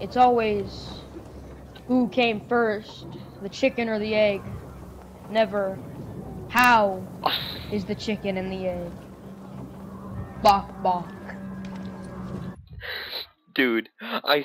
it's always who came first, the chicken or the egg. Never how is the chicken and the egg. Bok bok. Dude, I